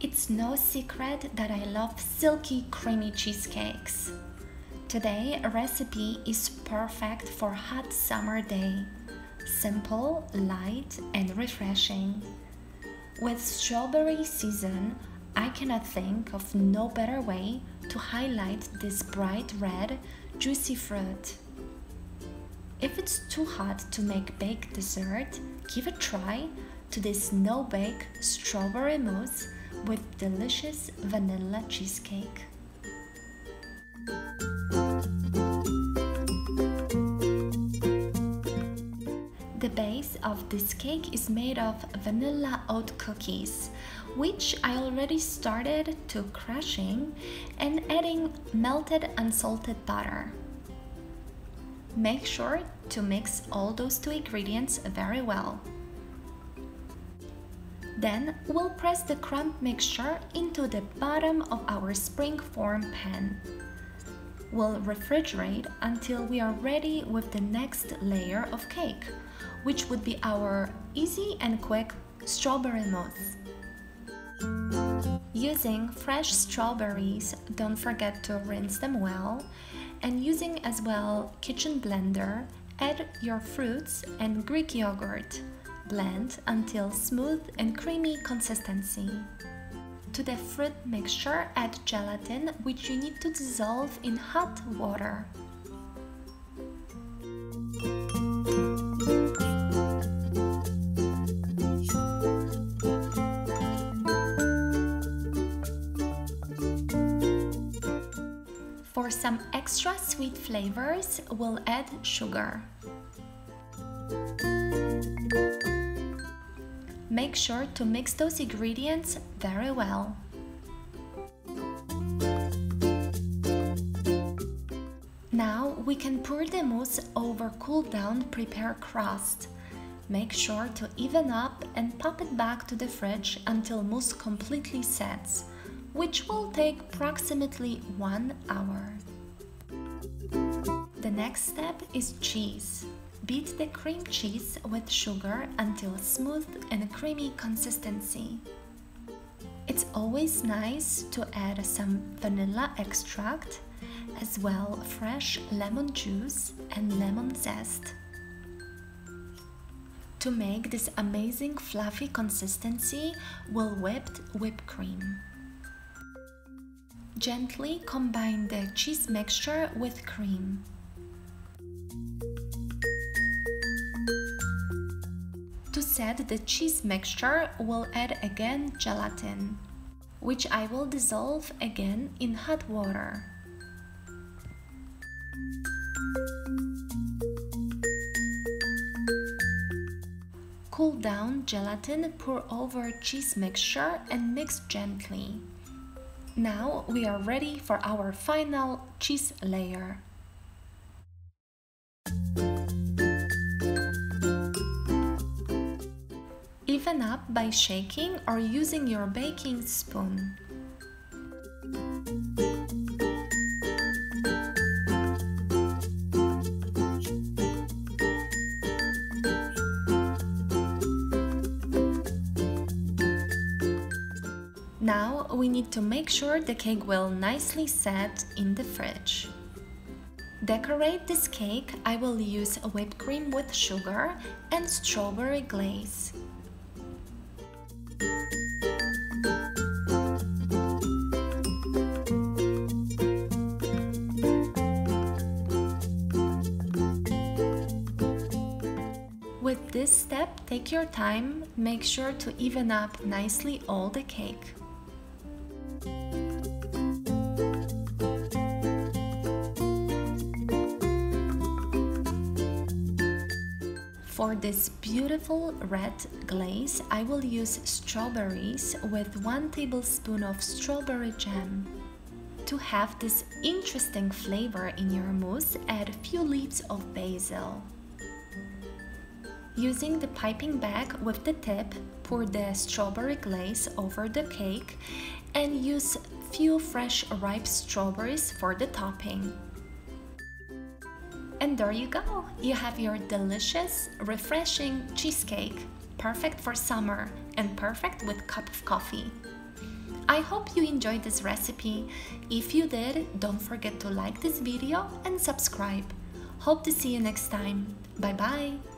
It's no secret that I love silky creamy cheesecakes. Today a recipe is perfect for hot summer day. Simple, light and refreshing. With strawberry season, I cannot think of no better way to highlight this bright red, juicy fruit. If it's too hot to make baked dessert, give a try to this no-bake strawberry mousse with delicious vanilla cheesecake. The base of this cake is made of vanilla oat cookies, which I already started to crushing and adding melted unsalted butter. Make sure to mix all those two ingredients very well. Then we'll press the crumb mixture into the bottom of our spring form pan. We'll refrigerate until we are ready with the next layer of cake, which would be our easy and quick strawberry mousse. Using fresh strawberries, don't forget to rinse them well, and using as well kitchen blender, add your fruits and Greek yogurt. Blend until smooth and creamy consistency. To the fruit mixture, add gelatin, which you need to dissolve in hot water. For some extra sweet flavors, we'll add sugar. Make sure to mix those ingredients very well. Now we can pour the mousse over cool down prepared crust. Make sure to even up and pop it back to the fridge until mousse completely sets, which will take approximately 1 hour. The next step is cheese. Beat the cream cheese with sugar until smooth and creamy consistency. It's always nice to add some vanilla extract, as well fresh lemon juice and lemon zest. To make this amazing fluffy consistency, we'll whip whipped cream. Gently combine the cheese mixture with cream. Set the cheese mixture, we'll add again gelatin, which I will dissolve again in hot water. Cool down gelatin, pour over cheese mixture and mix gently. Now we are ready for our final cheese layer. Up by shaking or using your baking spoon. Now we need to make sure the cake will nicely set in the fridge. Decorate this cake, I will use whipped cream with sugar and strawberry glaze. This step, take your time, make sure to even up nicely all the cake. For this beautiful red glaze, I will use strawberries with 1 tablespoon of strawberry jam. To have this interesting flavor in your mousse, add a few leaves of basil. Using the piping bag with the tip, pour the strawberry glaze over the cake and use few fresh ripe strawberries for the topping. And there you go! You have your delicious, refreshing cheesecake, perfect for summer and perfect with cup of coffee. I hope you enjoyed this recipe. If you did, don't forget to like this video and subscribe. Hope to see you next time. Bye bye!